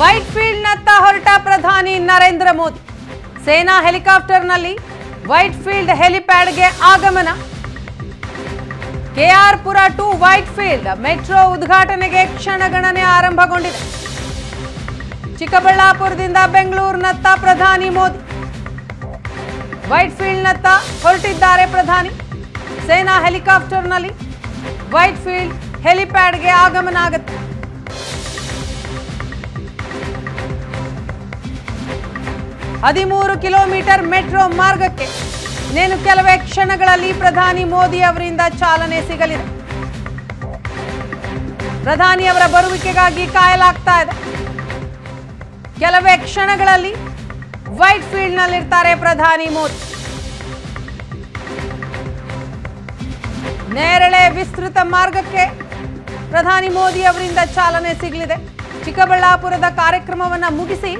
White ಫೀಲ್ಡ್ನತ್ತ ಹೊರಟ ಪ್ರಧಾನಿ ನರೇಂದ್ರ ಮೋದಿ. ಸೇನಾ ಹೆಲಿಕಾಪ್ಟರ್ನಲ್ಲಿ ವೈಟ್ ಫೀಲ್ಡ್ ಹೆಲಿಪ್ಯಾಡ್ಗೆ ಆಗಮನ. ಕೆಆರ್ ಪುರ ಟು ವೈಟ್ ಫೀಲ್ಡ್ ಮೆಟ್ರೋ ಉದ್ಘಾಟನೆಗೆ ಕ್ಷಣಗಣನೆ ಆರಂಭಗೊಂಡಿದೆ. ಚಿಕ್ಕಬಳ್ಳಾಪುರದಿಂದ ಬೆಂಗಳೂರಿನತ್ತ ಪ್ರಧಾನಿ ಮೋದಿ. ವೈಟ್ ಫೀಲ್ಡ್ನತ್ತ ಹೊರಟಿದ್ದಾರೆ ಪ್ರಧಾನಿ. ಸೇನಾ ಹೆಲಿಕಾಪ್ಟರ್ನಲ್ಲಿ ವೈಟ್ ಫೀಲ್ಡ್ ಹೆಲಿಪ್ಯಾಡ್ಗೆ ಆಗಮನ ಆಗುತ್ತೆ. ಹದಿಮೂರು ಕಿಲೋಮೀಟರ್ ಮೆಟ್ರೋ ಮಾರ್ಗಕ್ಕೆ. ಇನ್ನೇನು ಕೆಲವೇ ಕ್ಷಣಗಳಲ್ಲಿ ಪ್ರಧಾನಿ ಮೋದಿ ಅವರಿಂದ ಚಾಲನೆ ಸಿಗಲಿದೆ. ಪ್ರಧಾನಿ ಅವರ ಬರುವಿಕೆಗಾಗಿ ಕಾಯಲಾಗ್ತಾ ಇದೆ. ಕೆಲವೇ ಕ್ಷಣಗಳಲ್ಲಿ ವೈಟ್ ಫೀಲ್ಡ್ನಲ್ಲಿರ್ತಾರೆ ಪ್ರಧಾನಿ ಮೋದಿ. ನೇರಳೆ ವಿಸ್ತೃತ ಮಾರ್ಗಕ್ಕೆ ಪ್ರಧಾನಿ ಮೋದಿ ಅವರಿಂದ ಚಾಲನೆ ಸಿಗಲಿದೆ. ಚಿಕ್ಕಬಳ್ಳಾಪುರದ ಕಾರ್ಯಕ್ರಮವನ್ನು ಮುಗಿಸಿ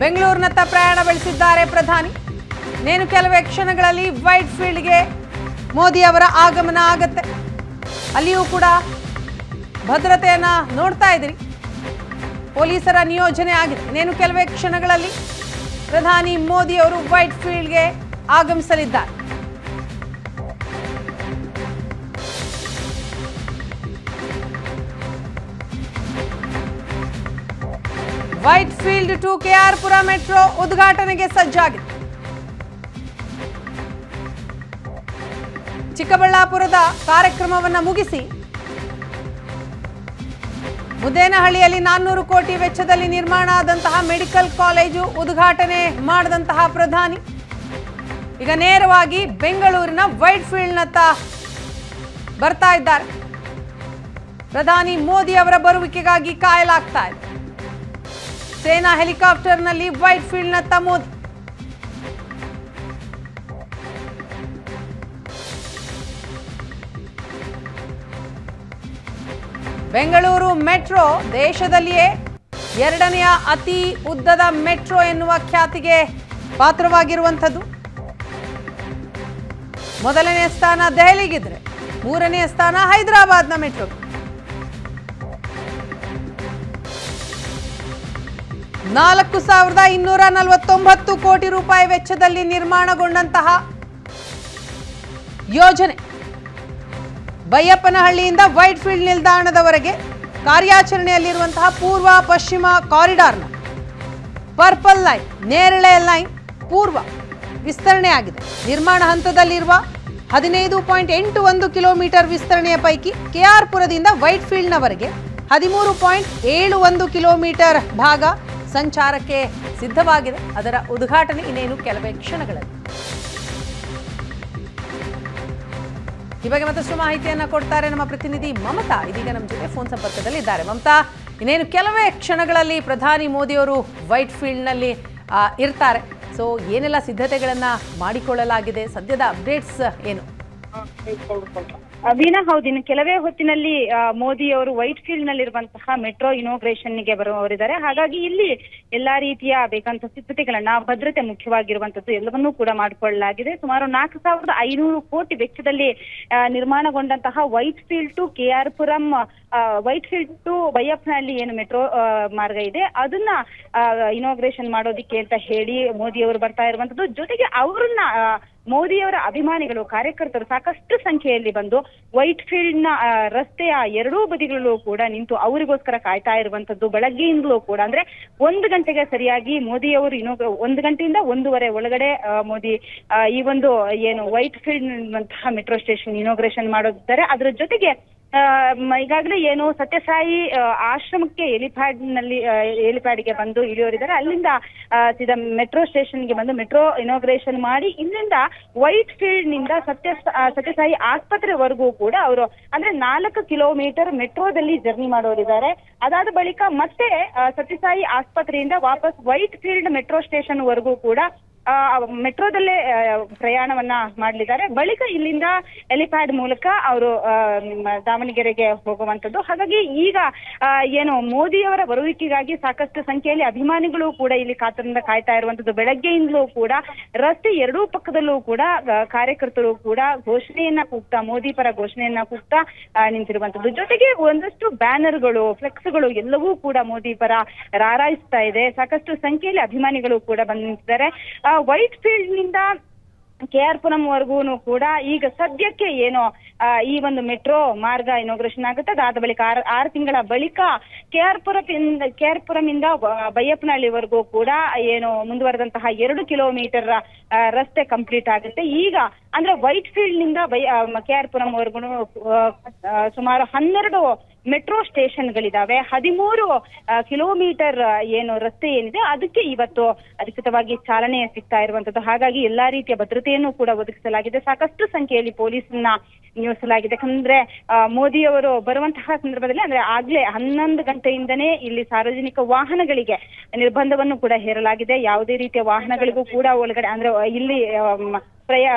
ಬೆಂಗಳೂರಿನತ್ತ ಪ್ರಯಾಣ ಬೆಳೆಸಿದ್ದಾರೆ ಪ್ರಧಾನಿ. ನೇನು ಕೆಲವೇ ಕ್ಷಣಗಳಲ್ಲಿ ವೈಟ್ ಫೀಲ್ಡ್ಗೆ ಮೋದಿ ಅವರ ಆಗಮನ ಆಗತ್ತೆ. ಅಲ್ಲಿಯೂ ಕೂಡ ಭದ್ರತೆಯನ್ನ ನೋಡ್ತಾ ಇದ್ದೀರಿ. ಪೊಲೀಸರ ನಿಯೋಜನೆ ಆಗಿದೆ. ಇನ್ನೇನು ಕೆಲವೇ ಕ್ಷಣಗಳಲ್ಲಿ ಪ್ರಧಾನಿ ಮೋದಿ ಅವರು ವೈಟ್ ಫೀಲ್ಡ್ಗೆ ಆಗಮಿಸಲಿದ್ದಾರೆ. Whitefield to K R Pura metro ಉದ್ಘಾಟನೆಗೆ ಸಜ್ಜಾಗಿದೆ ಚಿಕ್ಕಬಳ್ಳಾಪುರದ ಕಾರ್ಯಕ್ರಮವನ್ನು ಮುಗಿಸಿ ಮುದೇನಹಳ್ಳಿಯಲ್ಲಿ ನಾನ್ನೂರು ಕೋಟಿ ವೆಚ್ಚದಲ್ಲಿ ನಿರ್ಮಾಣ ಆದಂತಹ ಮೆಡಿಕಲ್ ಕಾಲೇಜು ಉದ್ಘಾಟನೆ ಮಾಡಿದಂತಹ ಪ್ರಧಾನಿ. ಈಗ ನೇರವಾಗಿ ಬೆಂಗಳೂರಿನ ವೈಟ್ ಫೀಲ್ಡ್ನತ್ತ ಬರ್ತಾ ಇದ್ದಾರೆ. ಪ್ರಧಾನಿ ಮೋದಿ ಅವರ ಬರುವಿಕೆಗಾಗಿ ಕಾಯಲಾಗ್ತಾ ಇದೆ. ಸೇನಾ ಹೆಲಿಕಾಪ್ಟರ್ನಲ್ಲಿ ವೈಟ್ ಫೀಲ್ಡ್ನ ತಮೂದ್. ಬೆಂಗಳೂರು ಮೆಟ್ರೋ ದೇಶದಲ್ಲಿಯೇ ಎರಡನೆಯ ಅತಿ ಉದ್ದದ ಮೆಟ್ರೋ ಎನ್ನುವ ಖ್ಯಾತಿಗೆ ಪಾತ್ರವಾಗಿರುವಂಥದ್ದು. ಮೊದಲನೇ ಸ್ಥಾನ ದೆಹಲಿಗಿದ್ರೆ ಮೂರನೆಯ ಸ್ಥಾನ ಹೈದರಾಬಾದ್ನ ಮೆಟ್ರೋ ನಾಲ್ಕು ಸಾವಿರದ ಇನ್ನೂರ ನಲವತ್ತೊಂಬತ್ತು ಕೋಟಿ ರೂಪಾಯಿ ವೆಚ್ಚದಲ್ಲಿ ನಿರ್ಮಾಣಗೊಂಡಂತಹ ಯೋಜನೆ. ಬೈಯಪ್ಪನಹಳ್ಳಿಯಿಂದ ವೈಟ್ ಫೀಲ್ಡ್ ನಿಲ್ದಾಣದವರೆಗೆ ಕಾರ್ಯಾಚರಣೆಯಲ್ಲಿರುವಂತಹ ಪೂರ್ವ, ಪಶ್ಚಿಮ ಕಾರಿಡಾರ್ನ ಪರ್ಪಲ್ ಲೈನ್, ನೇರಳೆ ಲೈನ್ ಪೂರ್ವ ವಿಸ್ತರಣೆಯಾಗಿದೆ. ನಿರ್ಮಾಣ ಹಂತದಲ್ಲಿರುವ ಹದಿನೈದು ಪಾಯಿಂಟ್ ಎಂಟು ಒಂದು ಕಿಲೋಮೀಟರ್ ವಿಸ್ತರಣೆಯ ಪೈಕಿ ಕೆಆರ್ಪುರದಿಂದ ವೈಟ್ ಫೀಲ್ಡ್ನವರೆಗೆ ಹದಿಮೂರು ಪಾಯಿಂಟ್ ಏಳು ಒಂದು ಕಿಲೋಮೀಟರ್ ಭಾಗ ಸಂಚಾರಕ್ಕೆ ಸಿದ್ಧವಾಗಿದೆ. ಅದರ ಉದ್ಘಾಟನೆ ಇನ್ನೇನು ಕೆಲವೇ ಕ್ಷಣಗಳಲ್ಲಿ. ಈ ಬಗ್ಗೆ ಮತ್ತಷ್ಟು ಮಾಹಿತಿಯನ್ನ ಕೊಡ್ತಾರೆ ನಮ್ಮ ಪ್ರತಿನಿಧಿ ಮಮತಾ. ಇದೀಗ ನಮ್ಮ ಜೊತೆ ಫೋನ್ ಸಂಪರ್ಕದಲ್ಲಿ ಇದ್ದಾರೆ ಮಮತಾ, ಇನ್ನೇನು ಕೆಲವೇ ಕ್ಷಣಗಳಲ್ಲಿ ಪ್ರಧಾನಿ ಮೋದಿಯವರು ವೈಟ್ ಫೀಲ್ಡ್ನಲ್ಲಿ ಇರ್ತಾರೆ. ಸೊ ಏನೆಲ್ಲ ಸಿದ್ಧತೆಗಳನ್ನ ಮಾಡಿಕೊಳ್ಳಲಾಗಿದೆ? ಸದ್ಯದ ಅಪ್ಡೇಟ್ಸ್ ಏನು? ವೀಣಾ ಹೌದು. ಕೆಲವೇ ಹೊತ್ತಿನಲ್ಲಿ ಮೋದಿ ಅವರು ವೈಟ್ ಫೀಲ್ಡ್ ನಲ್ಲಿರುವಂತಹ ಮೆಟ್ರೋ ಇನೋಗ್ರೇಷನ್ಗೆ ಬರುವವರಿದ್ದಾರೆ. ಹಾಗಾಗಿ ಇಲ್ಲಿ ಎಲ್ಲಾ ರೀತಿಯ ಬೇಕಂತ ಸಿದ್ಧತೆಗಳನ್ನ ಭದ್ರತೆ ಮುಖ್ಯವಾಗಿರುವಂತದ್ದು ಎಲ್ಲವನ್ನೂ ಕೂಡ ಮಾಡಿಕೊಳ್ಳಲಾಗಿದೆ. ಸುಮಾರು ನಾಲ್ಕು ಸಾವಿರದ ಐನೂರು ಕೋಟಿ ವೆಚ್ಚದಲ್ಲಿ ನಿರ್ಮಾಣಗೊಂಡಂತಹ Whitefield to K R Puram Whitefield to ಬೈಯಪ್ನಲ್ಲಿ ಏನು ಮೆಟ್ರೋ ಮಾರ್ಗ ಇದೆ. ಅದನ್ನ ಇನೋಗ್ರೇಷನ್ ಮಾಡೋದಿಕ್ಕೆ ಅಂತ ಹೇಳಿ ಮೋದಿ ಅವರು ಬರ್ತಾ ಇರುವಂತದ್ದು ಜೊತೆಗೆ ಅವ್ರನ್ನ ಮೋದಿಯವರ ಅಭಿಮಾನಿಗಳು, ಕಾರ್ಯಕರ್ತರು ಸಾಕಷ್ಟು ಸಂಖ್ಯೆಯಲ್ಲಿ ಬಂದು ವೈಟ್ ಫೀಲ್ಡ್ನ ರಸ್ತೆಯ ಎರಡೂ ಬದಿಗಳಲ್ಲೂ ಕೂಡ ನಿಂತು ಅವರಿಗೋಸ್ಕರ ಕಾಯ್ತಾ ಇರುವಂತದ್ದು ಬೆಳಗ್ಗೆಯಿಂದಲೂ ಕೂಡ. ಅಂದ್ರೆ ಒಂದು ಗಂಟೆಗೆ ಸರಿಯಾಗಿ ಮೋದಿಯವರು ಇನ್ನೊ ಒಂದು ಗಂಟೆಯಿಂದ ಒಂದೂವರೆ ಒಳಗಡೆ ಮೋದಿ ಈ ಒಂದು ಏನು white field metro station inauguration ಮಾಡೋದಿದ್ದಾರೆ. ಅದರ ಜೊತೆಗೆ ಈಗಾಗಲೇ ಏನು ಸತ್ಯಸಾಯಿ ಆ, ಆಶ್ರಮಕ್ಕೆ ಎಲಿಪ್ಯಾಡ್ನಲ್ಲಿ ಎಲಿಪ್ಯಾಡ್ಗೆ ಬಂದು ಇಳಿಯೋರಿದ್ದಾರೆ. ಅಲ್ಲಿಂದ ಆ, ಸೀದಾ ಮೆಟ್ರೋ ಸ್ಟೇಷನ್ಗೆ ಬಂದು ಮೆಟ್ರೋ ಇನಾಗ್ರೇಷನ್ ಮಾಡಿ ಇಲ್ಲಿಂದ ವೈಟ್ ಫೀಲ್ಡ್ನಿಂದ ಸತ್ಯ ಆ, ಸತ್ಯಸಾಯಿ ಆಸ್ಪತ್ರೆವರೆಗೂ ಕೂಡ ಅವರು ಅಂದ್ರೆ ನಾಲ್ಕು ಕಿಲೋಮೀಟರ್ ಮೆಟ್ರೋದಲ್ಲಿ ಜರ್ನಿ ಮಾಡೋರಿದ್ದಾರೆ. ಅದಾದ ಬಳಿಕ ಮತ್ತೆ ಸತ್ಯಸಾಯಿ ಆಸ್ಪತ್ರೆಯಿಂದ ವಾಪಸ್ ವೈಟ್ ಫೀಲ್ಡ್ ಮೆಟ್ರೋ ಸ್ಟೇಷನ್ ವರೆಗೂ ಕೂಡ ಆ, ಮೆಟ್ರೋದಲ್ಲೇ ಪ್ರಯಾಣವನ್ನ ಮಾಡಲಿದ್ದಾರೆ. ಬಳಿಕ ಇಲ್ಲಿಂದ ಎಲಿಪ್ಯಾಡ್ ಮೂಲಕ ಅವರು ದಾವಣಗೆರೆಗೆ ಹೋಗುವಂತದ್ದು ಹಾಗಾಗಿ ಈಗ ಏನು ಮೋದಿಯವರ ಬರುವಿಕೆಗಾಗಿ ಸಾಕಷ್ಟು ಸಂಖ್ಯೆಯಲ್ಲಿ ಅಭಿಮಾನಿಗಳು ಕೂಡ ಇಲ್ಲಿ ಕಾತರದಿಂದ ಕಾಯ್ತಾ ಇರುವಂತದ್ದು ಬೆಳಗ್ಗೆಯಿಂದಲೂ ಕೂಡ ರಸ್ತೆ ಎರಡೂ ಪಕ್ಕದಲ್ಲೂ ಕೂಡ ಕಾರ್ಯಕರ್ತರು ಕೂಡ ಘೋಷಣೆಯನ್ನ ಕೂಗ್ತಾ, ಮೋದಿ ಪರ ಘೋಷಣೆಯನ್ನ ಕೂಗ್ತಾ ನಿಂತಿರುವಂತದ್ದು ಜೊತೆಗೆ ಒಂದಷ್ಟು ಬ್ಯಾನರ್ಗಳು, ಫ್ಲೆಕ್ಸ್ಗಳು ಎಲ್ಲವೂ ಕೂಡ ಮೋದಿ ಪರ ರಾರಾಯಿಸ್ತಾ ಇದೆ. ಸಾಕಷ್ಟು ಸಂಖ್ಯೆಯಲ್ಲಿ ಅಭಿಮಾನಿಗಳು ಕೂಡ ಬಂದಿದ್ದಾರೆ ವೈಟ್ ಫೀಲ್ಡ್ನಿಂದ ಕೆ ಆರ್ ಪುರಂ ವರೆಗೂ ಕೂಡ ಈಗ ಸದ್ಯಕ್ಕೆ ಏನು ಈ ಒಂದು ಮೆಟ್ರೋ ಮಾರ್ಗ ಇನಾಗ್ರೇಷನ್ ಆಗುತ್ತೆ. ಅದಾದ ಬಳಿಕ ಆರು ಆರು ತಿಂಗಳ ಬಳಿಕ ಕೆ ಆರ್ ಪುರದಿಂದ ಕೆ ಆರ್ ಪುರಂ ಇಂದ ಬೈಯಪ್ಪನಹಳ್ಳಿವರೆಗೂ ಕೂಡ ಏನು ಮುಂದುವರೆದಂತಹ ಎರಡು ಕಿಲೋಮೀಟರ್ ರಸ್ತೆ ಕಂಪ್ಲೀಟ್ ಆಗುತ್ತೆ. ಈಗ ಅಂದ್ರೆ ವೈಟ್ ಫೀಲ್ಡ್ನಿಂದ ಬೈ ಕೆ ಆರ್ ಪುರಂ ವರೆಗೂ ಸುಮಾರು ಹನ್ನೆರಡು ಮೆಟ್ರೋ ಸ್ಟೇಷನ್ಗಳಿದಾವೆ. ಹದಿಮೂರು ಕಿಲೋಮೀಟರ್ ಏನು ರಸ್ತೆ ಏನಿದೆ, ಅದಕ್ಕೆ ಇವತ್ತು ಅಧಿಕೃತವಾಗಿ ಚಾಲನೆ ಸಿಗ್ತಾ ಇರುವಂತದ್ದು. ಹಾಗಾಗಿ ಎಲ್ಲಾ ರೀತಿಯ ಭದ್ರತೆಯನ್ನು ಕೂಡ ಒದಗಿಸಲಾಗಿದೆ. ಸಾಕಷ್ಟು ಸಂಖ್ಯೆಯಲ್ಲಿ ಪೊಲೀಸನ್ನ ನಿಯೋಜಿಸಲಾಗಿದೆ. ಯಾಕಂದ್ರೆ ಮೋದಿ ಅವರು ಬರುವಂತಹ ಸಂದರ್ಭದಲ್ಲಿ ಅಂದ್ರೆ ಆಗ್ಲೇ ಹನ್ನೊಂದು ಗಂಟೆಯಿಂದನೇ ಇಲ್ಲಿ ಸಾರ್ವಜನಿಕ ವಾಹನಗಳಿಗೆ ನಿರ್ಬಂಧವನ್ನು ಕೂಡ ಹೇರಲಾಗಿದೆ. ಯಾವುದೇ ರೀತಿಯ ವಾಹನಗಳಿಗೂ ಕೂಡ ಒಳಗಡೆ, ಅಂದ್ರೆ, ಇಲ್ಲಿ ಪ್ರಯ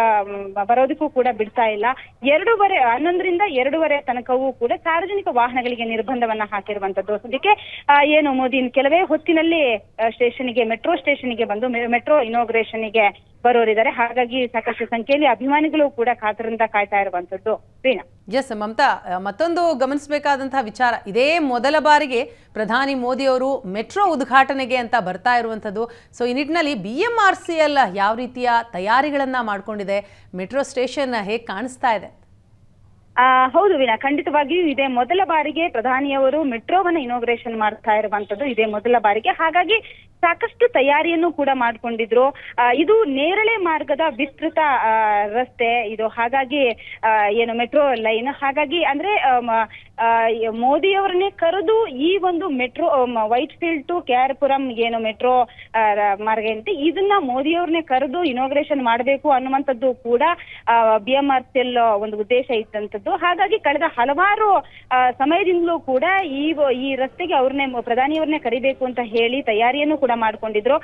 ಬರೋದಕ್ಕೂ ಕೂಡ ಬಿಡ್ತಾ ಇಲ್ಲ. ಎರಡೂವರೆ, ಹನ್ನೊಂದರಿಂದ ಎರಡೂವರೆ ತನಕವೂ ಕೂಡ ಸಾರ್ವಜನಿಕ ವಾಹನಗಳಿಗೆ ನಿರ್ಬಂಧವನ್ನ ಹಾಕಿರುವಂತದ್ದು. ಅದಕ್ಕೆ ಏನು ಮೋದಿ ಕೆಲವೇ ಹೊತ್ತಿನಲ್ಲಿ ಸ್ಟೇಷನ್ಗೆ ಮೆಟ್ರೋ ಸ್ಟೇಷನ್ಗೆ ಬಂದು ಮೆಟ್ರೋ ಇನಾಗ್ರೇಷನ್ಗೆ ಬರೋರಿದ್ದಾರೆ. ಹಾಗಾಗಿ ಸಾಕಷ್ಟು ಸಂಖ್ಯೆಯಲ್ಲಿ ಅಭಿಮಾನಿಗಳು ಕೂಡ ಕಾತರದಿಂದ ಕಾಯ್ತಾ ಇರುವಂತದ್ದು. ವೀಣಾ ಎಸ್ ಮಮತಾ ಮತ್ತೊಂದು ಗಮನಿಸಬೇಕಾದಂತಹ ವಿಚಾರ. ಇದೇ ಮೊದಲ ಬಾರಿಗೆ ಪ್ರಧಾನಿ ಮೋದಿ ಅವರು ಮೆಟ್ರೋ ಉದ್ಘಾಟನೆಗೆ ಅಂತ ಬರ್ತಾ ಇರುವಂಥದ್ದು. ಸೊ ಈ ನಿಟ್ಟಿನಲ್ಲಿ B M R C L ಯಾವ ರೀತಿಯ ತಯಾರಿಗಳನ್ನು ಮಾಡಿಕೊಂಡಿದೆ? ಮೆಟ್ರೋ ಸ್ಟೇಷನ್ ಹೇಗೆ ಕಾಣಿಸ್ತಾ ಇದೆ? ಹೌದು ವೀಣಾ ಖಂಡಿತವಾಗಿಯೂ ಇದೇ. ಮೊದಲ ಬಾರಿಗೆ ಪ್ರಧಾನಿಯವರು ಮೆಟ್ರೋವನ್ನ ಇನಾಗ್ರೇಷನ್ ಮಾಡ್ತಾ ಇರುವಂತದ್ದು ಇದೇ ಮೊದಲ ಬಾರಿಗೆ. ಹಾಗಾಗಿ ಸಾಕಷ್ಟು ತಯಾರಿಯನ್ನು ಕೂಡ ಮಾಡಿಕೊಂಡಿದ್ರು. ಆ, ಇದು ನೇರಳೆ ಮಾರ್ಗದ ವಿಸ್ತೃತ ಆ, ರಸ್ತೆ. ಇದು ಹಾಗಾಗಿ ಆ, ಏನು ಮೆಟ್ರೋ ಲೈನ್. ಹಾಗಾಗಿ ಅಂದ್ರೆ ಮೋದಿಯವರನ್ನೇ ಆ, ಕರೆದು ಈ ಒಂದು metro white field to K ಏನು ಮೆಟ್ರೋ ಮಾರ್ಗ ಏನಿದೆ ಇದನ್ನ ಮೋದಿಯವ್ರನ್ನೇ ಕರೆದು ಇನಾಗ್ರೇಷನ್ ಮಾಡಬೇಕು ಅನ್ನುವಂಥದ್ದು ಕೂಡ ಬಿ ಎಂ ಆರ್ ಒಂದು ಉದ್ದೇಶ ಇದ್ದಂಥದ್ದು. ಹಾಗಾಗಿ ಕಳೆದ ಹಲವಾರು ಸಮಯದಿಂದಲೂ ಕೂಡ ಈ ಈ ರಸ್ತೆಗೆ ಅವ್ರನ್ನೇ ಪ್ರಧಾನಿಯವ್ರನ್ನೇ ಕರಿಬೇಕು ಅಂತ ಹೇಳಿ ತಯಾರಿಯನ್ನು ಕೂಡ ಮಾಡ್ಕೊಂಡಿದ್ರು.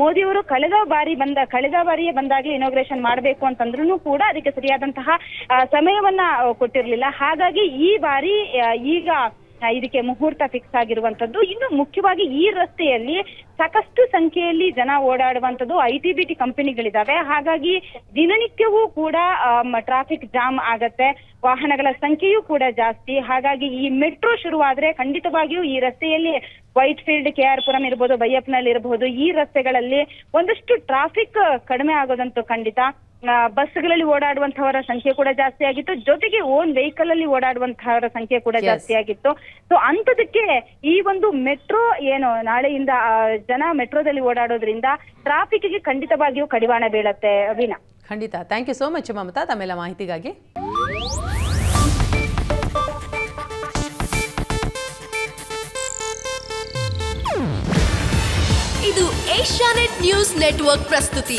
ಮೋದಿಯವರು ಕಳೆದ ಬಾರಿ ಬಂದ, ಕಳೆದ ಬಾರಿಯೇ ಬಂದಾಗ್ಲೇ ಇನಾಗ್ರೇಷನ್ ಮಾಡಬೇಕು ಅಂತಂದ್ರೂ ಕೂಡ ಅದಕ್ಕೆ ಸರಿಯಾದಂತಹ ಸಮಯವನ್ನ ಕೊಟ್ಟಿರ್ಲಿಲ್ಲ. ಹಾಗಾಗಿ ಈ ಬಾರಿ ಈಗ ಇದಕ್ಕೆ ಮುಹೂರ್ತ ಫಿಕ್ಸ್ ಆಗಿರುವಂತದ್ದು. ಇನ್ನು ಮುಖ್ಯವಾಗಿ ಈ ರಸ್ತೆಯಲ್ಲಿ ಸಾಕಷ್ಟು ಸಂಖ್ಯೆಯಲ್ಲಿ ಜನ ಓಡಾಡುವಂತದ್ದು ಐ ಟಿ ಬಿ ಕಂಪನಿಗಳಿದಾವೆ. ಹಾಗಾಗಿ ದಿನನಿತ್ಯವೂ ಕೂಡ ಟ್ರಾಫಿಕ್ ಜಾಮ್ ಆಗತ್ತೆ. ವಾಹನಗಳ ಸಂಖ್ಯೆಯೂ ಕೂಡ ಜಾಸ್ತಿ. ಹಾಗಾಗಿ ಈ ಮೆಟ್ರೋ ಶುರುವಾದ್ರೆ ಖಂಡಿತವಾಗಿಯೂ ಈ ರಸ್ತೆಯಲ್ಲಿ white field K R Puram ಇರಬಹುದು ಬೈಯಪ್ನಲ್ಲಿ ಇರಬಹುದು ಈ ರಸ್ತೆಗಳಲ್ಲಿ ಒಂದಷ್ಟು ಟ್ರಾಫಿಕ್ ಕಡಿಮೆ ಆಗೋದಂತೂ ಖಂಡಿತ. ಬಸ್ಗಳಲ್ಲಿ ಓಡಾಡುವಂತಹವರ ಸಂಖ್ಯೆ ಕೂಡ ಜಾಸ್ತಿ ಆಗಿತ್ತು. ಜೊತೆಗೆ ಓನ್ ವೆಹಿಕಲ್ ಅಲ್ಲಿ ಓಡಾಡುವಂತಹವರ ಸಂಖ್ಯೆ ಕೂಡ. ಜಾಸ್ತಿ ಆಗಿತ್ತು. ಸೊ ಅಂತದಕ್ಕೆ ಈ ಒಂದು ಮೆಟ್ರೋ ಏನು ನಾಳೆಯಿಂದ ಜನ ಮೆಟ್ರೋದಲ್ಲಿ ಓಡಾಡೋದ್ರಿಂದ ಟ್ರಾಫಿಕ್ಗೆ ಖಂಡಿತವಾಗಿಯೂ ಕಡಿವಾಣ ಬೀಳತ್ತೆ ವೀಣಾ ಖಂಡಿತ. Thank you so much Mamata. ತಮ್ಮೆಲ್ಲ ಮಾಹಿತಿಗಾಗಿ. ಇದು ಏಷ್ಯಾನೆಟ್ ನ್ಯೂಸ್ ನೆಟ್ವರ್ಕ್ ಪ್ರಸ್ತುತಿ.